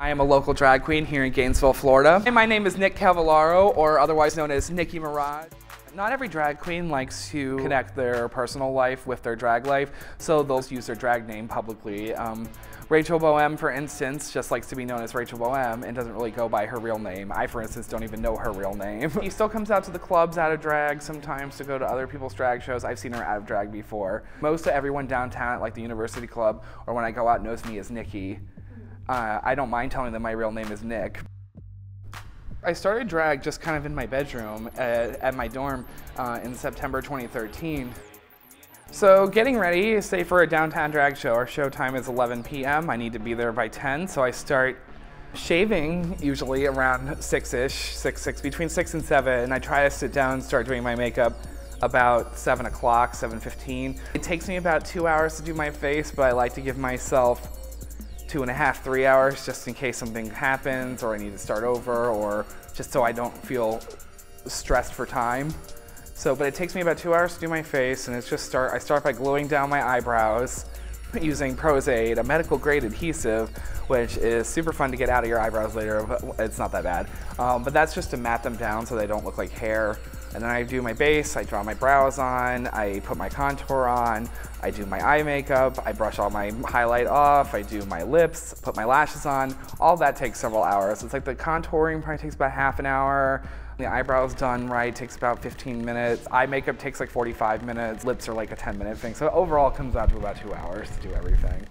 I am a local drag queen here in Gainesville, Florida. And my name is Nick Cavallaro, or otherwise known as Nikki Mirage. Not every drag queen likes to connect their personal life with their drag life, so they'll use their drag name publicly. Um, Rachel Boheme, for instance, just likes to be known as Rachel Boheme and doesn't really go by her real name. I, for instance, don't even know her real name. He still comes out to the clubs out of drag sometimes to go to other people's drag shows. I've seen her out of drag before. Most of everyone downtown at like the University Club or when I go out knows me as Nikki. Uh, I don't mind telling them my real name is Nick. I started drag just kind of in my bedroom at, at my dorm uh, in September 2013. So getting ready, say for a downtown drag show, our show time is 11 p.m. I need to be there by 10, so I start shaving usually around 6-ish, 6, 6, between 6 and 7, and I try to sit down and start doing my makeup about 7 o'clock, 7.15. It takes me about two hours to do my face, but I like to give myself two and a half, three hours just in case something happens or I need to start over or just so I don't feel stressed for time. So, but it takes me about two hours to do my face and it's just start, I start by gluing down my eyebrows using Pros-Aide, a medical grade adhesive, which is super fun to get out of your eyebrows later, but it's not that bad. Um, but that's just to mat them down so they don't look like hair. And then I do my base, I draw my brows on, I put my contour on, I do my eye makeup, I brush all my highlight off, I do my lips, put my lashes on. All that takes several hours. It's like the contouring probably takes about half an hour. The eyebrows done right takes about 15 minutes. Eye makeup takes like 45 minutes. Lips are like a 10 minute thing. So overall comes out to about two hours to do everything.